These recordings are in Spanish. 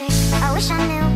I wish I knew.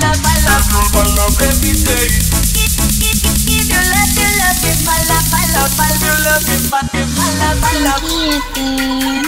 bala, bala, bala,